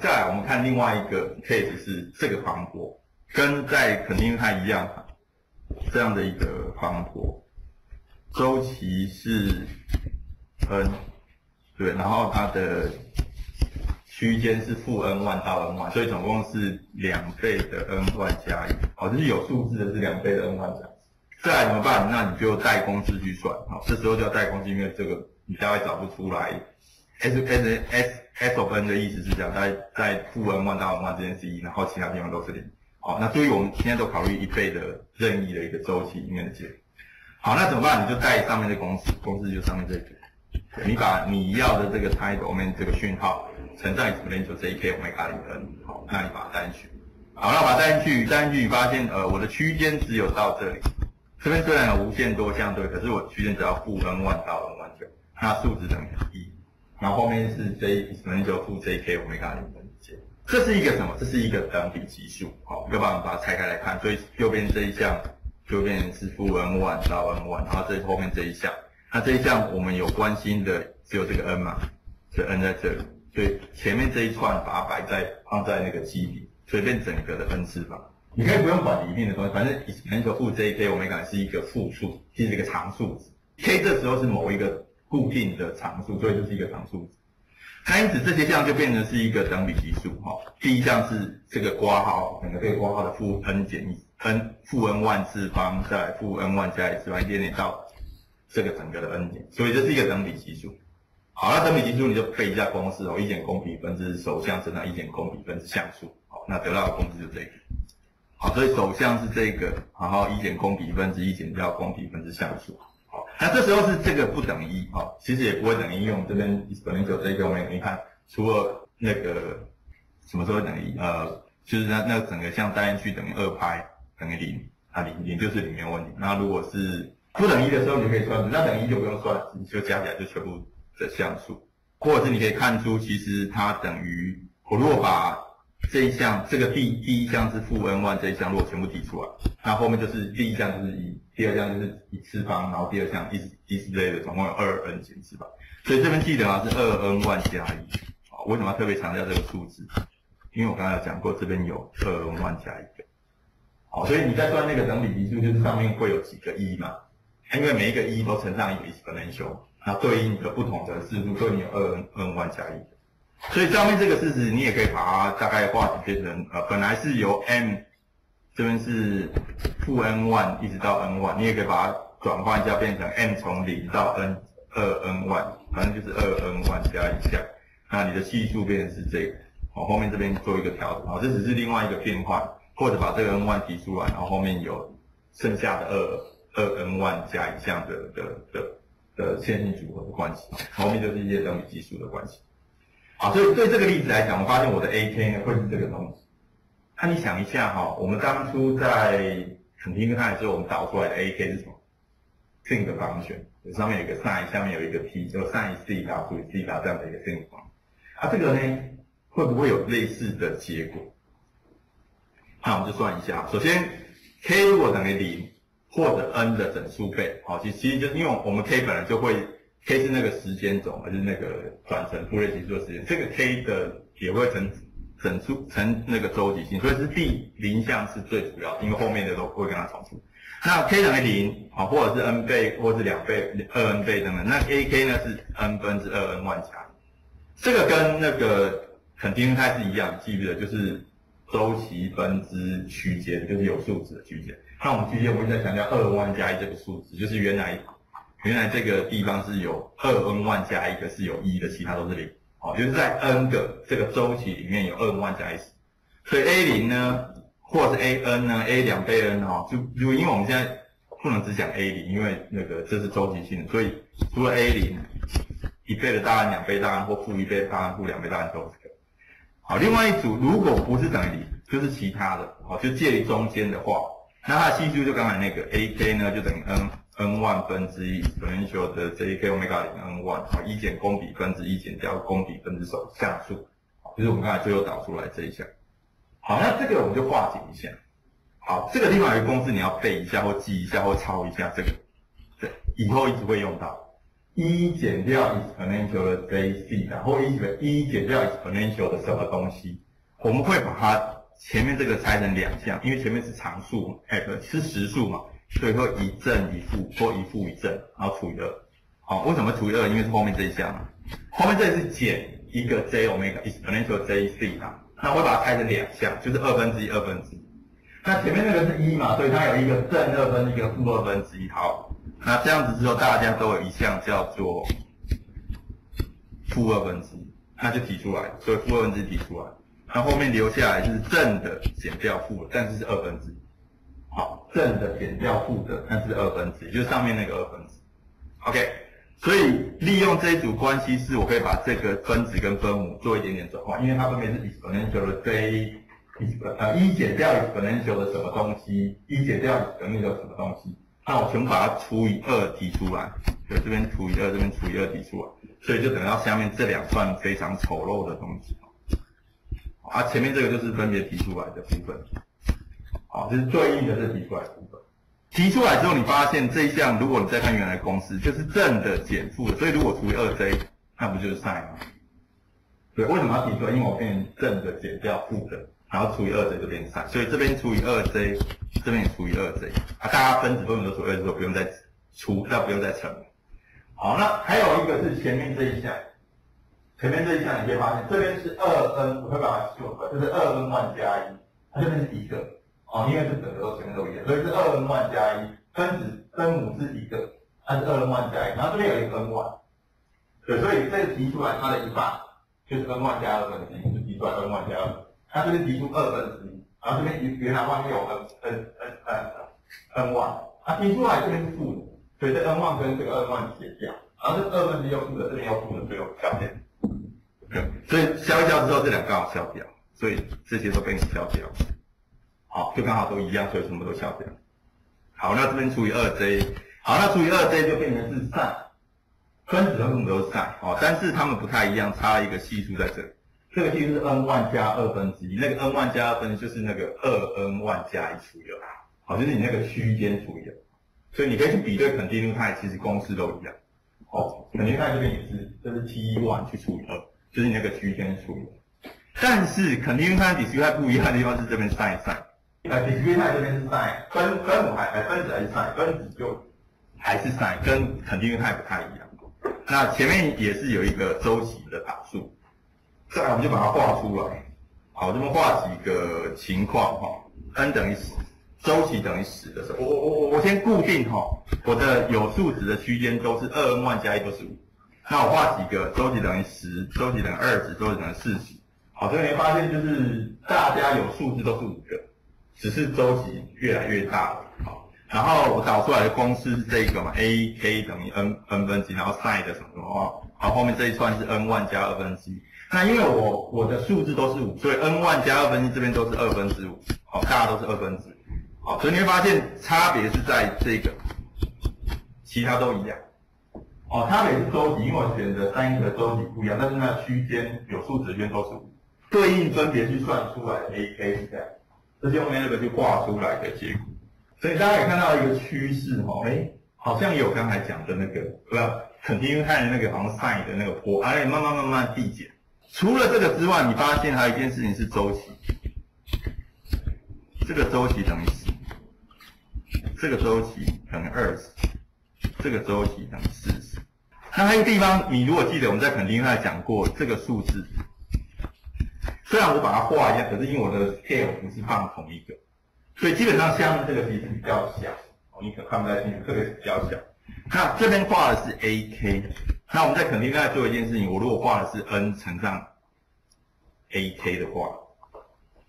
再来，我们看另外一个 case 是这个方坡，跟在肯定它一样，这样的一个方坡，周期是 n，对，然后它的区间是负 n 万到 n 万，所以总共是两倍的 n 万加一，好，这是有数字的，是两倍的 n 万加。再来怎么办？那你就代公式去算，好，这时候就要代公式，因为这个你大概找不出来。S S S S of n 的意思是讲，在在负 n 万到 n 万之间是一，然后其他地方都是零。好，那注意我们现在都考虑一倍的任意的一个周期里面的结果。好，那怎么办？你就代上面的公式，公式就上面这个，你把你要的这个 time domain 这个讯号乘上 exponential j k omega 零 n，好，那你把它代进去。好，那把它代进去，代进去发现，呃，我的区间只有到这里。这边虽然有无限多项对，可是我区间只要负 n 万到 n 万就，那数值等于一。然后后面是 j，可能就负 j k 欧米伽零分之 j，这是一个什么？这是一个等比级数，好，要不然我们把它拆开来看，所以右边这一项就变成是负 n 万到 n 万，然后这后面这一项，那这一项我们有关心的只有这个 n 嘛，这 n 在这里，所以前面这一串把它摆在放在那个基底，所以变整个的 n 次方。你可以不用管里面的东西，反正可能说负 j k 欧米伽是一个负数，是一个常数值，k 这时候是某一个。固定的常数，所以就是一个常数值。那因此这些项就变成是一个等比级数哈。第一项是这个括号，整个这个括号的负 n 减一 n 负 n 万次方，再负 n 万加一次方，一点点到这个整个的 n 减，所以这是一个等比级数。好，那等比级数你就背一下公式哦，一减公比分之首项乘上一减公比分之项数。好，那得到的公式就这个。好，所以首项是这个，然后一减公比分之一减掉公比分之项数。那这时候是这个不等于一，哈，其实也不会等于一。我们这边本来就这个，我们你看，除了那个什么时候等于一，呃，就是那那整个像单进去等于二派等于零，啊零零就是零没有问题。那如果是不等于一的时候，你可以算，那等于一就不用算，你就加起来就全部的项数，或者是你可以看出，其实它等于我如果把这一项，这个第第一项是负 n 万，这一项如果全部提出来，那后面就是第一项就是一，第二项就是一次方，然后第二项一一之类的，总共有二 n 减次方。所以这边记得啊是二 n 万加一。啊，为什么要特别强调这个数字？因为我刚才有讲过，这边有二 n 万加一个。好，所以你在算那个等比级数，就是上面会有几个一嘛？因为每一个一都乘上一个 exponential，那对应的不同的次数，对应有二 n n 万加一。所以上面这个式子，你也可以把它大概化简变成，呃，本来是由 m 这边是负 n 万一直到 n 万你也可以把它转换一下，变成 m 从零到 n 二 n 万反正就是二 n one 加一项，那你的系数变成是这个，好，后面这边做一个调整，好，这只是另外一个变换，或者把这个 n 万提出来，然后后面有剩下的二二 n one 加一项的的的的线性组合的关系，后面就是一些等比级数的关系。好，所以对这个例子来讲，我发现我的 A K 会是这个东西。那你想一下哈，我们当初在肯定看的时候，我们导出来的 A K 是什么？是一个方选，上面有一个 sin，下面有一个 t，就 sin 西塔除以西塔这样的一个 sin 方。啊，这个呢会不会有类似的结果？那我们就算一下，首先 K 如果等于零或者 n 的整数倍，好，其其实就因为我们 K 本来就会。K 是那个时间轴，还是那个转成富瑞级数的时间？这个 K 的也会成整数成那个周期性，所以是第零项是最主要，因为后面的都会跟它重复。那 K 等于零，啊，或者是 n 倍，或者是两倍、二 n 倍等等。那 A K 呢是 n 分之二 n 万加，这个跟那个肯定态是一样，记不记得？就是周期分之区间，就是有数值的区间。那我们区间，我们在强调二万加一这个数值，就是原来。原来这个地方是有二 n 万加一个是有一的，其他都是零。好，就是在 n 个这个周期里面有二 n 万加一，所以 a 零呢，或者是 a n 呢，a 两倍 n 哈，就就因为我们现在不能只讲 a 零，因为那个这是周期性的，所以除了 a 零一倍的大 n 两倍大 n 或负一倍大 n 负两倍大 n 都是可以。好，另外一组如果不是等于零，就是其他的，好，就介于中间的话，那它的系数就刚才那个 a k 呢就等于 n。N 万分之一 exponential 的 j k omega 零 n 万，好，一减公比分之一减掉公比分之首项数，就是我们刚才最后导出来这一项。好，那这个我们就化简一下。好，这个地方有个公式，你要背一下或记一下或抄一下。这个，对，以后一直会用到。一减掉 exponential 的 j c，然后一减一减掉 exponential 的什么东西，我们会把它前面这个拆成两项，因为前面是常数，f 是实数嘛，所以会一正一负或一负一正，然后除以二。好，为什么除以二？因为是后面这一项嘛，后面这里是减一个 j omega exponential j 西塔，那我会把它拆成两项，就是二分之一二分之一。那前面那个是一嘛，所以它有一个正二分之，一个负二分之一。好，那这样子之后，大家都有一项叫做负二分之一，那就提出来，所以负二分之一提出来。那后面留下来就是正的减掉负的，但是是二分之一。好，正的减掉负的，那是二分之，就是上面那个二分之。OK，所以利用这一组关系式，我可以把这个分子跟分母做一点点转换，因为它分别是 exponential 的 j。呃，一减掉 exponential 的什么东西，一减掉 exponential 什么东西，那我全部把它除以二提出来，对，这边除以二，这边除以二提出来，所以就等到下面这两串非常丑陋的东西，啊，前面这个就是分别提出来的部分，好，这是对应的这提出来的部分，提出来之后，你发现这一项，如果你再看原来公式，就是正的减负的，所以如果除以二 j，那不就是 sin 吗？对，为什么要提出来？因为我变正的减掉负的。然后除以二 j 就变 sin，所以这边除以二 j，这边也除以二 j，啊，大家分子分母都除以二之后不用再除，那不用再乘。好，那还有一个是前面这一项，前面这一项你可以发现，这边是二 n，我会把它修出来，就是二 n 万加一，它这边是一个，哦，因为是整个都前面都一样，所以是二 n 万加一，分子分母是一个，它是二 n 万加一，然后这边有一个 n 万，对，所以这个提出来它的一半就是 n 万加二分之一，就提出来 n 万加二。它这边提出二分之一，然后这边原原来外面有 n n n n n 万，它提出来这边是负的，所以这 n 万跟这个 n 万减掉，然后这二分之一又负的，这边又负的，最后消掉。所以消一消之后，这两个刚好消掉，所以这些都被你消掉。好，就刚好都一样，所以什么都消掉。好，那这边除以二 j，好，那除以二 j 就变成是 sin，分子和分母都是 sin，哦，但是它们不太一样，差了一个系数在这里。这个系数是 n 万加二分之一，那个 n 万加二分就是那个二 n 万加一除以二，好，就是你那个区间除以二，所以你可以去比对肯定率态，其实公式都一样。哦，肯定态这边也是，这是 t one 去除以二，就是你那个区间除以二。但是肯定率态、底区态不一样的地方是这边 sin sin，呃，底区态这边是 sin，分分母还还分子还是 sin，分子就还是 sin，跟肯定态不太一样。那前面也是有一个周期的导数。再来，我们就把它画出来。好，这边画几个情况哈。n 等于十，周期等于十的时候，我我我我先固定哈，我的有数值的区间都是二 n 万加一都是五。那我画几个周期等于十，周期等于二十，周期等于四十。好，所以你会发现就是大家有数字都是五个，只是周期越来越大了。好，然后我导出来的公式是这个嘛，a k 等于 n n 分之一，然后 sin 的什么什么，好，后面这一串是 n 万加二分之一。那因为我我的数字都是五，所以 n 万加二分之一这边都是二分之五，好，大家都是二分之，好，所以你会发现差别是在这个，其他都一样，哦，差别是周期，因为我选择三个周期不一样，但是那区间有数值边都是五，对应分别去算出来 a k 是这样，这是用那个去挂出来的结果，所以大家可以看到一个趋势哈，哎，好像有刚才讲的那个，不要肯定因为看的那个好像 sin 的那个坡，而且慢慢慢慢递减。除了这个之外，你发现还有一件事情是周期，这个周期等于十，这个周期等于二十，这个周期等于四十。那还有地方，你如果记得我们在肯定上讲过这个数字，虽然我把它画一样，可是因为我的 scale 不是放同一个，所以基本上下面这个其实比较小，你可看不太清楚，特别是比较小。那这边画的是 AK。那我们在肯定在做一件事情，我如果画的是 n 乘上 ak 的话，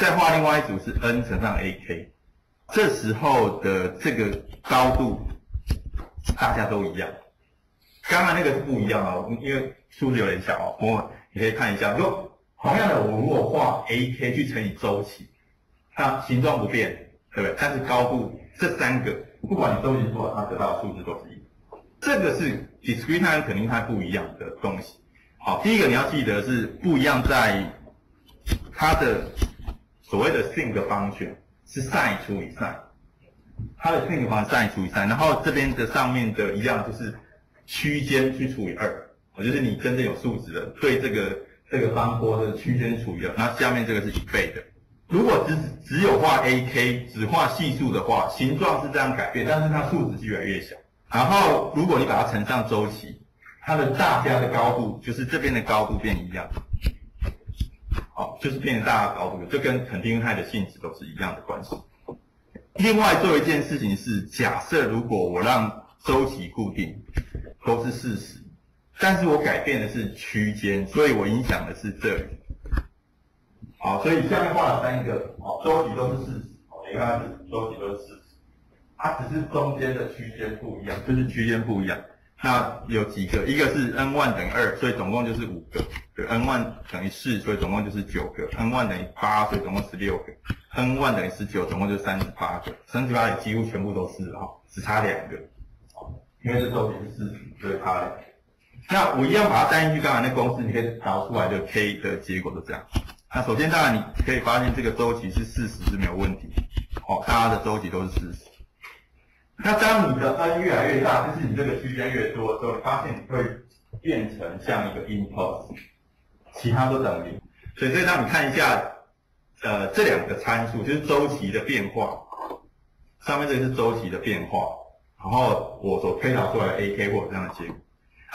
再画另外一组是 n 乘上 ak，这时候的这个高度大家都一样。刚才那个是不一样啊，因为数字有点小哦。我你可以看一下，如果同样的我如果画 ak 去乘以周期，它形状不变，对不对？但是高度这三个，不管你周期多少，它得到的数字都是一。这个是 discrete time 肯定它不一样的东西。好，第一个你要记得是不一样在它的所谓的 sin 方选是 sin 除以 sin，它的 sin 方 sin 除以 sin，然后这边的上面的一样就是区间去除以二，我就是你真正有数值的对这个这个方波的区间除以二，那下面这个是一倍的。如果只只有画 AK，只画系数的话，形状是这样改变，但是它数值是越来越小。然后如果你把它乘上周期，它的大家的高度就是这边的高度变一样，好，就是变成大家的高度，这跟肯定态的性质都是一样的关系。另外做一件事情是，假设如果我让周期固定都是四十，但是我改变的是区间，所以我影响的是这里。好，所以下面画了三个，好，周期都是四十，好，你看周期都是四十，它只是中间的区间不一样，就是区间不一样。那有几个？一个是 n 万等于二，所以总共就是五个；对，n 万等于四，所以总共就是九个；n 万等于八，所以总共十六个；n 万等于十九，总共就三十八个。三十八也几乎全部都是哈，只差两个，因为这周期是四十，所以差两个。那我一样把它带进去，刚才那公式你可以导出来的 k 的结果就这样。那首先，当然你可以发现这个周期是四十是没有问题，哦，大家的周期都是四十。那当你的 n 越来越大，就是你这个区间越多的时候，发现你会变成像一个 impulse，其他都等于零。所以，这让你看一下，呃，这两个参数就是周期的变化，上面这个是周期的变化，然后我所推导出来的 AK 或者这样的结果，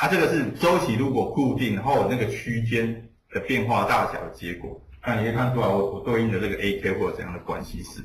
它这个是周期如果固定，然后我那个区间的变化大小的结果。那你可以看出来，我我对应的这个 AK 或者怎样的关系式。